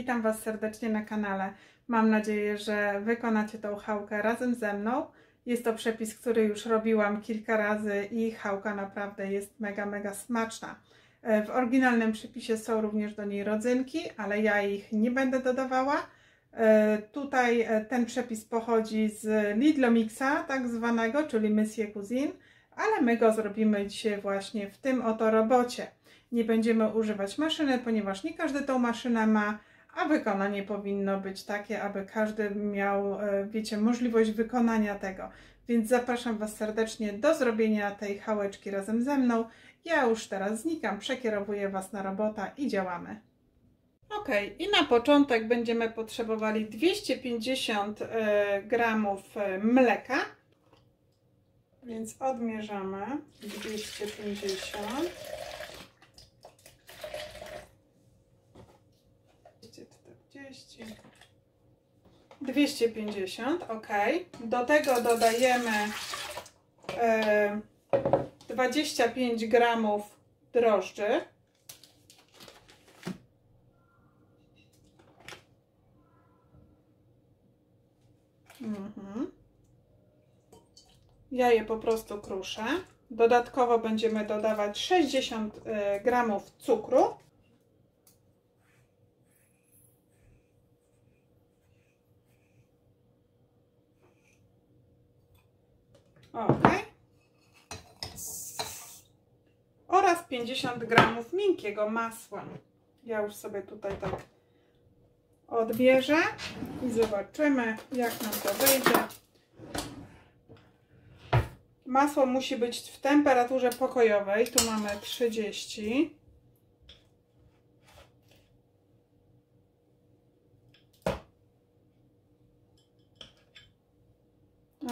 witam Was serdecznie na kanale. Mam nadzieję, że wykonacie tą chałkę razem ze mną. Jest to przepis, który już robiłam kilka razy i chałka naprawdę jest mega, mega smaczna. E, w oryginalnym przepisie są również do niej rodzynki, ale ja ich nie będę dodawała. E, tutaj e, ten przepis pochodzi z Lidlomixa, tak zwanego, czyli Monsieur Cuisine, ale my go zrobimy dzisiaj właśnie w tym oto robocie. Nie będziemy używać maszyny, ponieważ nie każdy tą maszynę ma, a wykonanie powinno być takie, aby każdy miał, e, wiecie, możliwość wykonania tego. Więc zapraszam Was serdecznie do zrobienia tej chałeczki razem ze mną. Ja już teraz znikam, przekierowuję Was na robota i działamy. Ok, i na początek będziemy potrzebowali 250 e, gramów e, mleka, więc odmierzamy 250 240 250, ok. Do tego dodajemy e, 25 gramów drożdży. Mhm. Ja je po prostu kruszę. Dodatkowo będziemy dodawać 60 e, gramów cukru. Ok. Oraz 50 gramów miękkiego masła. Ja już sobie tutaj tak odbierze i zobaczymy jak nam to wyjdzie. Masło musi być w temperaturze pokojowej. Tu mamy 30.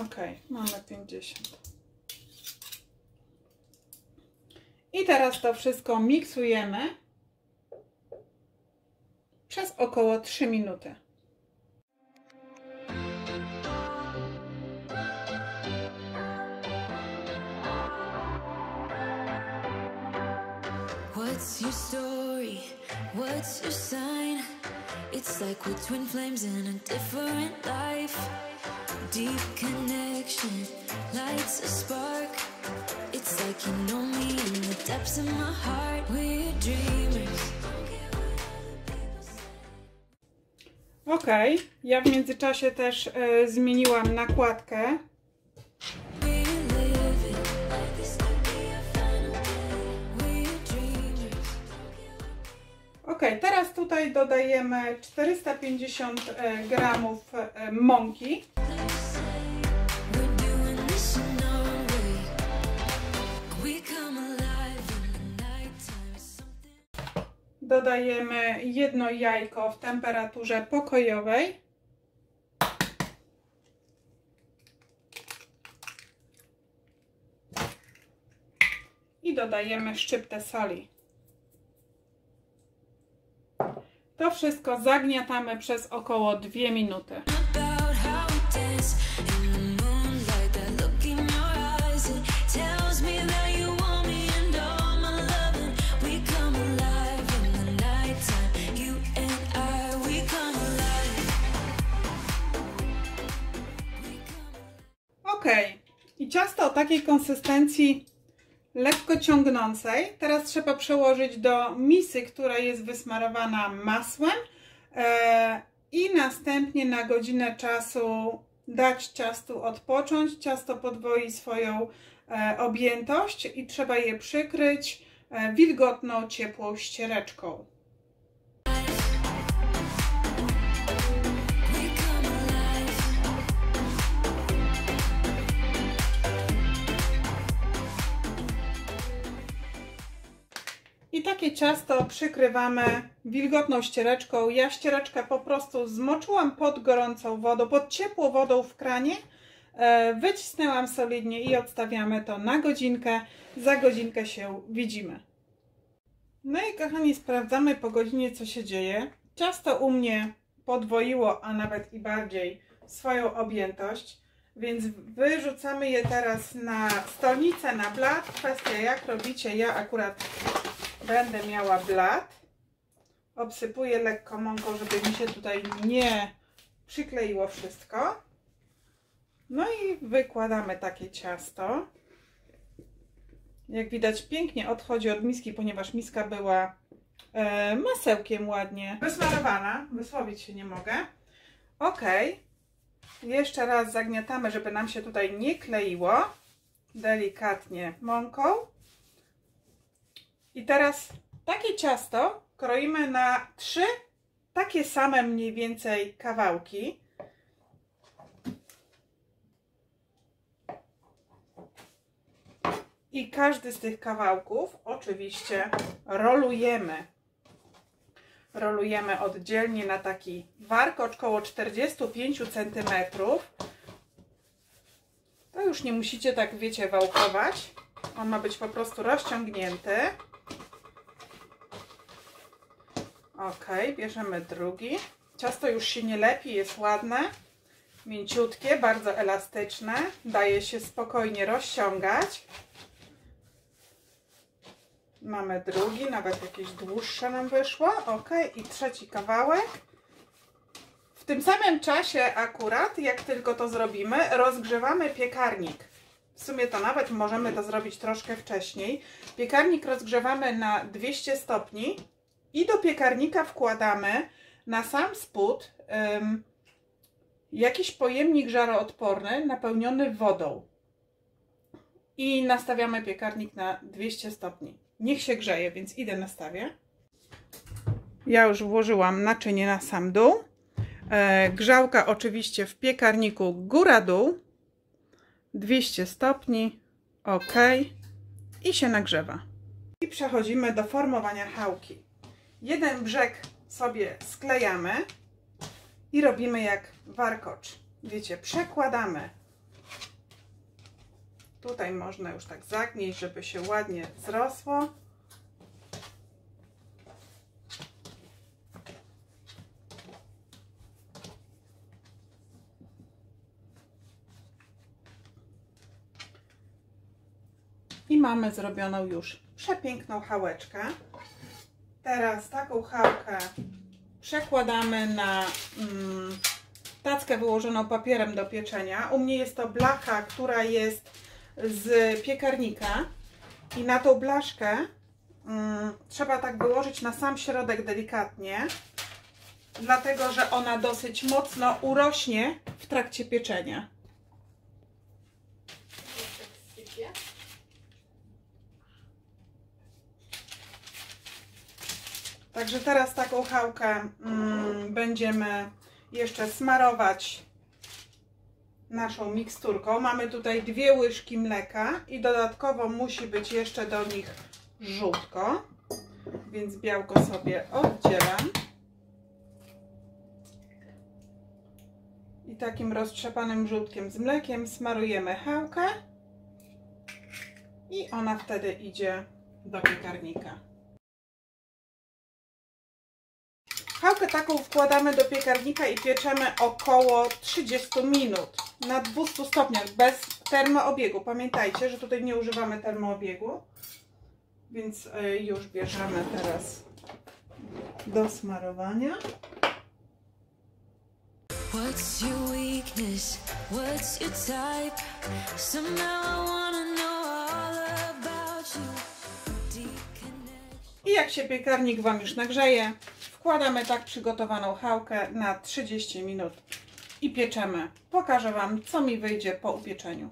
Ok, mamy 50. I teraz to wszystko miksujemy przez około 3 minuty. What's your story? What's your sign? It's like we're twin flames in a different life. Deep connection lights a spark. It's like you know me in the depths of my heart. We're dreamers. Ok, ja w międzyczasie też e, zmieniłam nakładkę. Ok, teraz tutaj dodajemy 450 e, gramów e, mąki. Dodajemy jedno jajko w temperaturze pokojowej. I dodajemy szczyptę soli. To wszystko zagniatamy przez około 2 minuty. Ok, i ciasto o takiej konsystencji lekko ciągnącej. Teraz trzeba przełożyć do misy, która jest wysmarowana masłem e, i następnie na godzinę czasu dać ciastu odpocząć. Ciasto podwoi swoją e, objętość i trzeba je przykryć e, wilgotną, ciepłą ściereczką. Takie ciasto przykrywamy wilgotną ściereczką. Ja ściereczkę po prostu zmoczyłam pod gorącą wodą, pod ciepłą wodą w kranie. E, wycisnęłam solidnie i odstawiamy to na godzinkę. Za godzinkę się widzimy. No i kochani, sprawdzamy po godzinie, co się dzieje. Ciasto u mnie podwoiło, a nawet i bardziej swoją objętość. Więc wyrzucamy je teraz na stolnicę, na blat. Kwestia jak robicie, ja akurat będę miała blat. Obsypuję lekko mąką, żeby mi się tutaj nie przykleiło wszystko. No i wykładamy takie ciasto. Jak widać pięknie odchodzi od miski, ponieważ miska była e, masełkiem ładnie wysmarowana. Wysłowić się nie mogę. Ok. Jeszcze raz zagniatamy, żeby nam się tutaj nie kleiło. Delikatnie mąką. I teraz takie ciasto kroimy na trzy takie same mniej więcej kawałki. I każdy z tych kawałków oczywiście rolujemy. Rolujemy oddzielnie na taki warkocz około 45 cm. To już nie musicie tak, wiecie, wałkować. On ma być po prostu rozciągnięty. Ok, bierzemy drugi. Ciasto już się nie lepi, jest ładne, mięciutkie, bardzo elastyczne. Daje się spokojnie rozciągać. Mamy drugi, nawet jakieś dłuższe nam wyszło. Ok, i trzeci kawałek. W tym samym czasie akurat, jak tylko to zrobimy, rozgrzewamy piekarnik. W sumie to nawet możemy to zrobić troszkę wcześniej. Piekarnik rozgrzewamy na 200 stopni i do piekarnika wkładamy na sam spód um, jakiś pojemnik żaroodporny napełniony wodą. I nastawiamy piekarnik na 200 stopni. Niech się grzeje, więc idę nastawię. Ja już włożyłam naczynie na sam dół. E, grzałka oczywiście w piekarniku góra-dół. 200 stopni. OK. I się nagrzewa. I przechodzimy do formowania chałki. Jeden brzeg sobie sklejamy i robimy jak warkocz. Wiecie, przekładamy. Tutaj można już tak zagnieść, żeby się ładnie zrosło. I mamy zrobioną już przepiękną chałeczkę. Teraz taką chałkę przekładamy na mm, tackę wyłożoną papierem do pieczenia. U mnie jest to blacha, która jest z piekarnika i na tą blaszkę mm, trzeba tak wyłożyć na sam środek delikatnie, dlatego że ona dosyć mocno urośnie w trakcie pieczenia. Także teraz taką chałkę mm, będziemy jeszcze smarować naszą miksturką. Mamy tutaj dwie łyżki mleka i dodatkowo musi być jeszcze do nich żółtko, więc białko sobie oddzielam. I takim roztrzepanym żółtkiem z mlekiem smarujemy chałkę i ona wtedy idzie do piekarnika. Chałkę taką wkładamy do piekarnika i pieczemy około 30 minut na 200 stopniach bez termoobiegu. Pamiętajcie, że tutaj nie używamy termoobiegu, więc e, już bierzemy teraz do smarowania. What's your weakness? What's your type? Somehow I wanna know all about you. I jak się piekarnik Wam już nagrzeje, Wkładamy tak przygotowaną chałkę na 30 minut i pieczemy. Pokażę Wam, co mi wyjdzie po upieczeniu.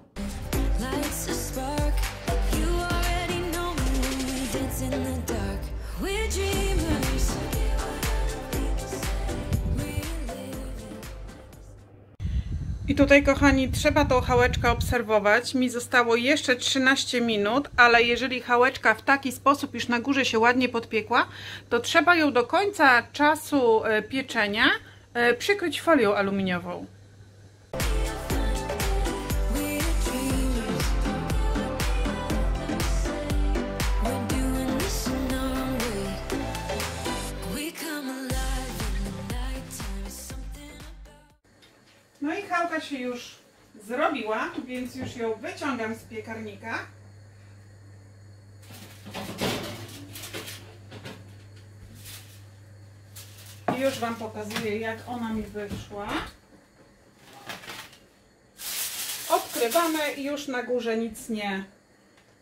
I tutaj, kochani, trzeba tą chałeczkę obserwować. Mi zostało jeszcze 13 minut, ale jeżeli chałeczka w taki sposób już na górze się ładnie podpiekła, to trzeba ją do końca czasu e, pieczenia e, przykryć folią aluminiową. I chałka się już zrobiła, więc już ją wyciągam z piekarnika. Już Wam pokazuję, jak ona mi wyszła. Odkrywamy i już na górze nic nie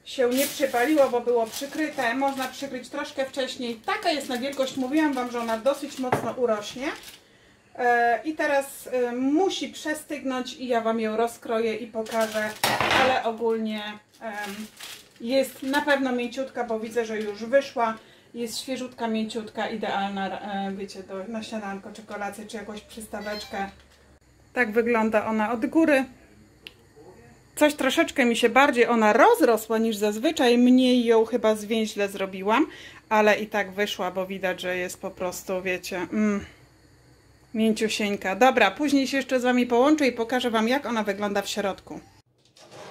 się nie przypaliło, bo było przykryte. Można przykryć troszkę wcześniej. Taka jest na wielkość. Mówiłam Wam, że ona dosyć mocno urośnie. E, I teraz e, musi przestygnąć i ja Wam ją rozkroję i pokażę, ale ogólnie jest na pewno mięciutka, bo widzę, że już wyszła. Jest świeżutka, mięciutka, idealna, e, wiecie, do, na śniadanko, czy czy jakąś przystaweczkę. Tak wygląda ona od góry. Coś troszeczkę mi się bardziej ona rozrosła niż zazwyczaj. Mniej ją chyba zwięźle zrobiłam, ale i tak wyszła, bo widać, że jest po prostu, wiecie, mm, mięciusieńka. Dobra, później się jeszcze z Wami połączę i pokażę Wam, jak ona wygląda w środku.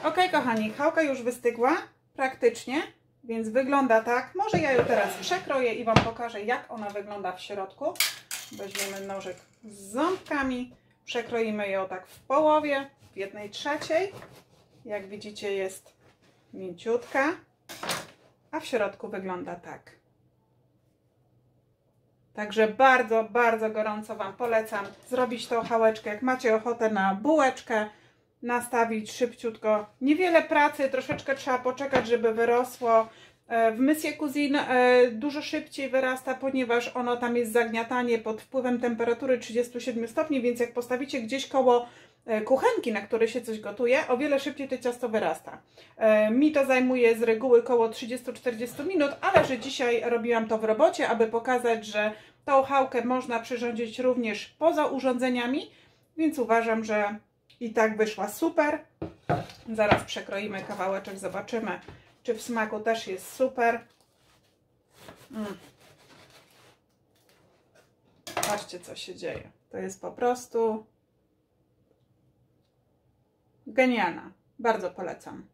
Ok, kochani, chałka już wystygła, praktycznie, więc wygląda tak. Może ja ją teraz przekroję i Wam pokażę, jak ona wygląda w środku. Weźmiemy nożyk z ząbkami, przekroimy ją tak w połowie, w jednej trzeciej. Jak widzicie jest mięciutka, a w środku wygląda tak. Także bardzo, bardzo gorąco Wam polecam zrobić tą chałeczkę. Jak macie ochotę na bułeczkę, nastawić szybciutko. Niewiele pracy, troszeczkę trzeba poczekać, żeby wyrosło. E, w Monsieur Cuisine e, dużo szybciej wyrasta, ponieważ ono tam jest zagniatanie pod wpływem temperatury 37 stopni, więc jak postawicie gdzieś koło kuchenki, na której się coś gotuje, o wiele szybciej to ciasto wyrasta. Mi to zajmuje z reguły koło 30-40 minut, ale że dzisiaj robiłam to w robocie, aby pokazać, że tą chałkę można przyrządzić również poza urządzeniami, więc uważam, że i tak wyszła super. Zaraz przekroimy kawałeczek, zobaczymy, czy w smaku też jest super. Mm. Patrzcie, co się dzieje. To jest po prostu genialna. Bardzo polecam.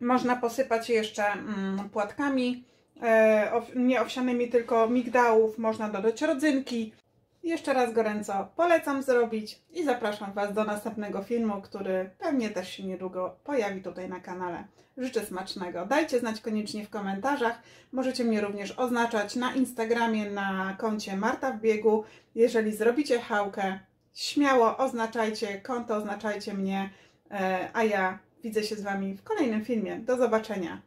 Można posypać jeszcze mm, płatkami, e, nie owsianymi, tylko migdałów. Można dodać rodzynki. Jeszcze raz gorąco polecam zrobić i zapraszam Was do następnego filmu, który pewnie też się niedługo pojawi tutaj na kanale. Życzę smacznego. Dajcie znać koniecznie w komentarzach. Możecie mnie również oznaczać na Instagramie na koncie Marta w biegu. Jeżeli zrobicie chałkę, śmiało oznaczajcie konto, oznaczajcie mnie, e, a ja widzę się z Wami w kolejnym filmie. Do zobaczenia.